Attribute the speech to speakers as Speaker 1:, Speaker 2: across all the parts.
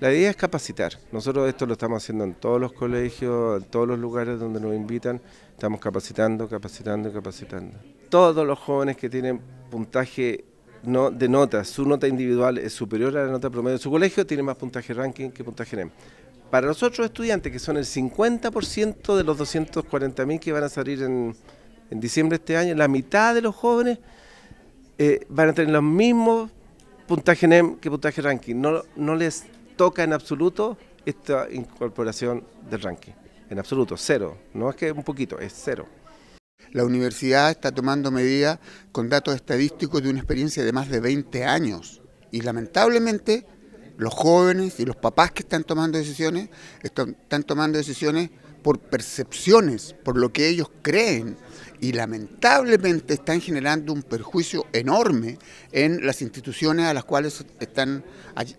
Speaker 1: La idea es capacitar. Nosotros esto lo estamos haciendo en todos los colegios, en todos los lugares donde nos invitan. Estamos capacitando, capacitando capacitando. Todos los jóvenes que tienen puntaje no, de notas, su nota individual es superior a la nota promedio de su colegio, tienen más puntaje ranking que puntaje NEM. Para los otros estudiantes, que son el 50% de los 240.000 que van a salir en, en, diciembre de este año, la mitad de los jóvenes eh, van a tener los mismos puntaje NEM que puntaje ranking. No, no les toca en absoluto esta incorporación del ranking. En absoluto, cero. No es que un poquito, es cero.
Speaker 2: La universidad está tomando medidas con datos estadísticos de una experiencia de más de 20 años. Y lamentablemente los jóvenes y los papás que están tomando decisiones están, tomando decisiones por percepciones, por lo que ellos creen y lamentablemente están generando un perjuicio enorme en las instituciones a las cuales están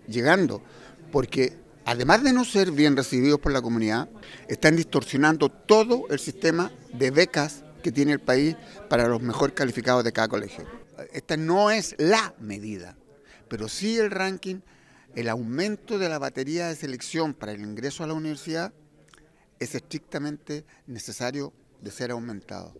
Speaker 2: llegando porque además de no ser bien recibidos por la comunidad, están distorsionando todo el sistema de becas que tiene el país para los mejor calificados de cada colegio. Esta no es la medida, pero sí el ranking, el aumento de la batería de selección para el ingreso a la universidad es estrictamente necesario de ser aumentado.